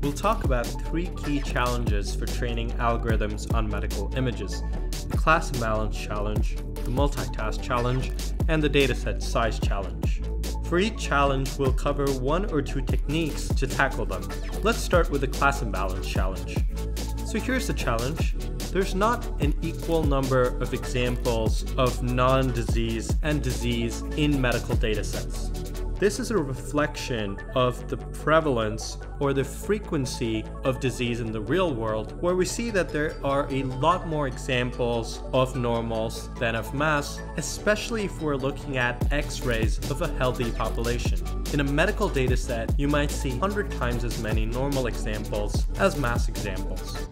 We'll talk about three key challenges for training algorithms on medical images. The class imbalance challenge, the multitask challenge, and the dataset size challenge. For each challenge, we'll cover one or two techniques to tackle them. Let's start with the class imbalance challenge. So here's the challenge. There's not an equal number of examples of non-disease and disease in medical datasets. This is a reflection of the prevalence or the frequency of disease in the real world, where we see that there are a lot more examples of normals than of mass, especially if we're looking at x-rays of a healthy population. In a medical dataset, you might see 100 times as many normal examples as mass examples.